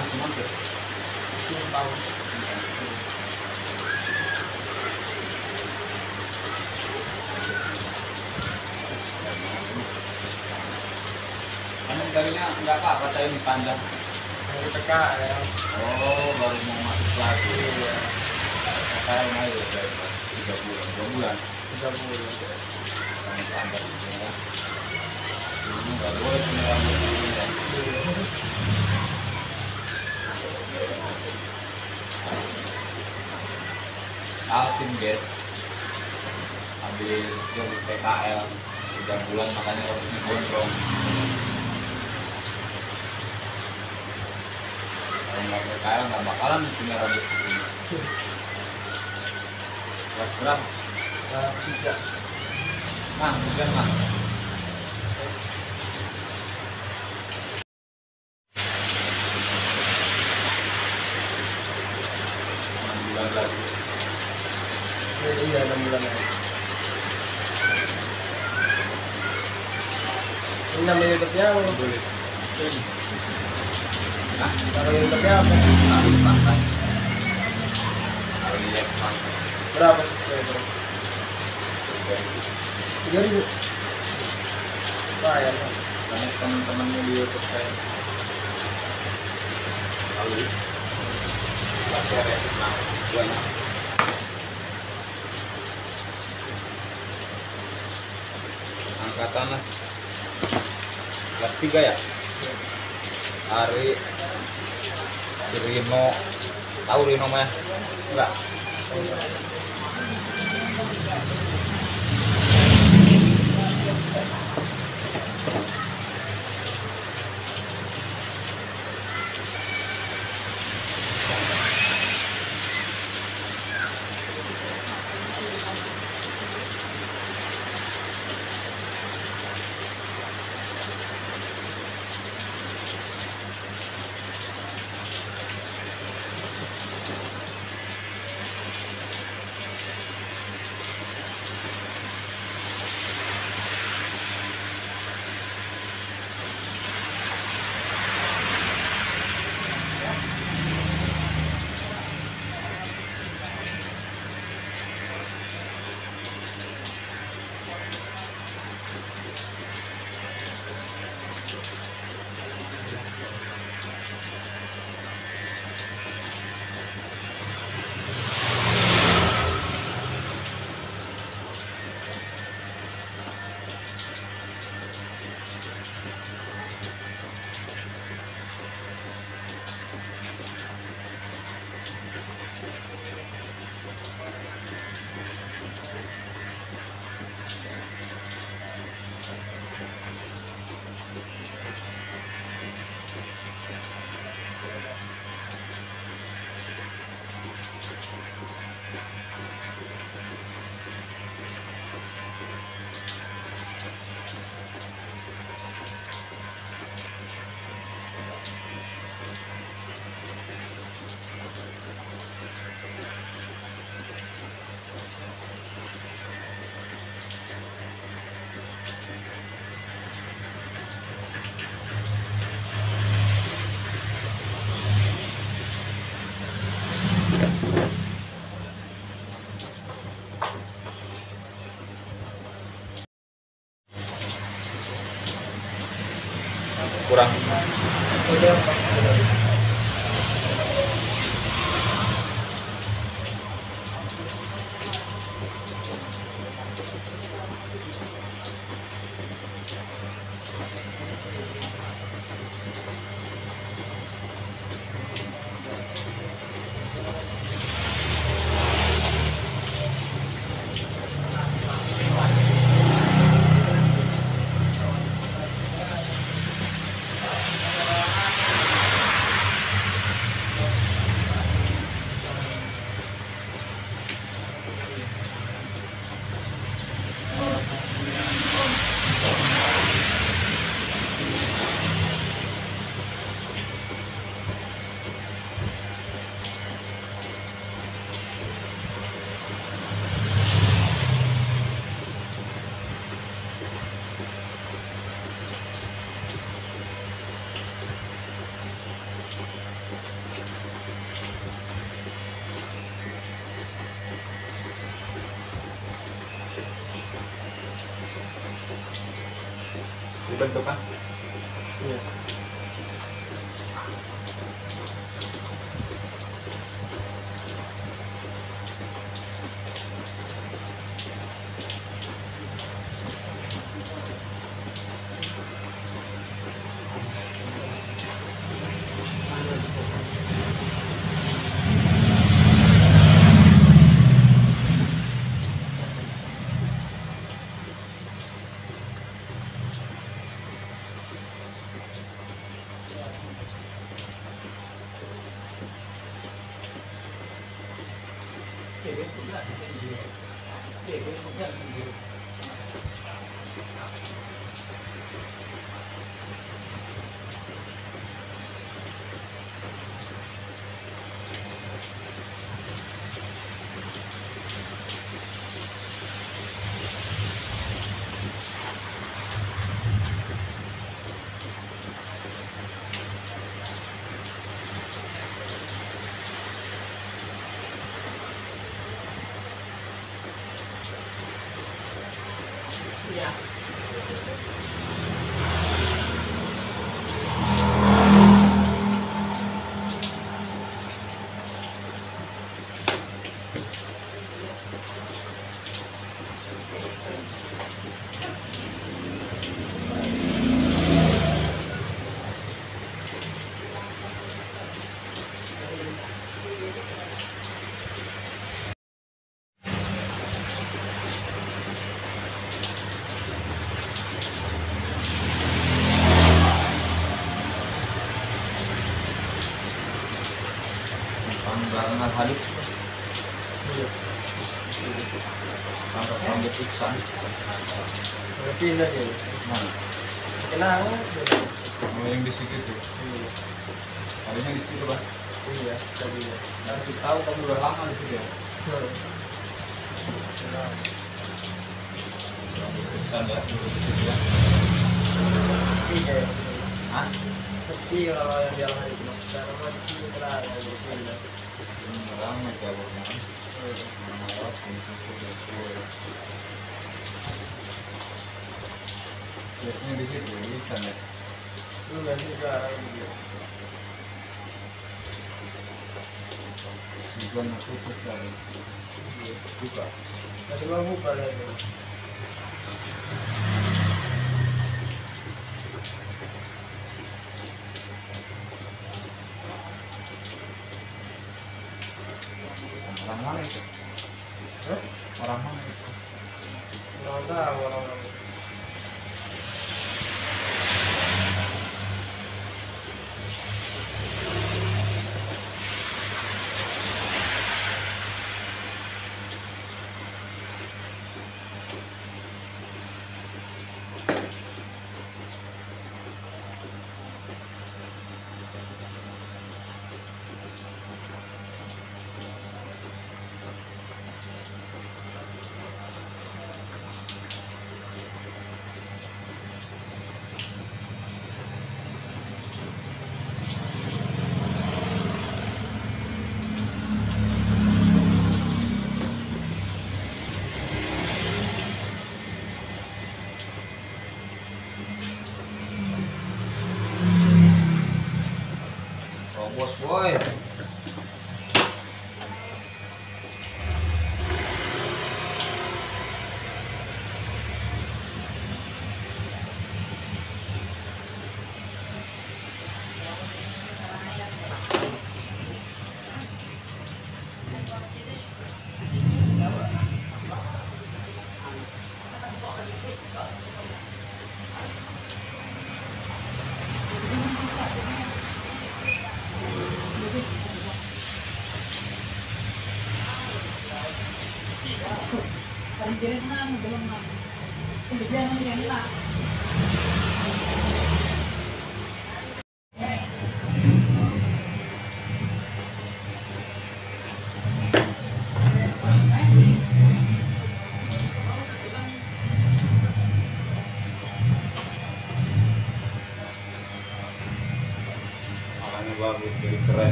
Mana cuma tuh? belum tahu Kamu tadinya nggak apa-apa saya ini panjang. dari PKL Oh, baru mau masuk lagi. iya Saya mau ya, bulan, dua bulan. tiga bulan gitu ya. Ini nggak boleh punya rambut ini ya. Alvin Gate habis jadi PKL tiga bulan makanya harus gondrong. Kalau nggak PKL nggak bakalan punya rambut segini kelas berapa? nah, tiga. Bukan mang. Enam bulan lagi iya iya enam bulan ini nama YouTube-nya apa? nah Nama YouTube-nya apa? Berapa? Tiga ribu. Pak. banyak teman-temannya di YouTube saya kali belajar ya nah banyak angkatan lah. Kelas ya? Ari Rino. Tahu Rino mah enggak bentukan Iya. Kenal. Oh yang di situ tuh Iya. Di situ kan Iya. Tadi. Dan kita tahu kamu udah lama di situ ya iksan ya ya? Sepi kalau yang di Alhari itu. Karena masih kenal yang di sini. Ini lama jawabnya देखने देखिए यही चल तो वैसे जो आ रहा है वीडियो जीवन में कुछ कर रहे हैं ऊपर मतलब ऊपर है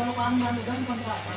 Ang manugang kontrata.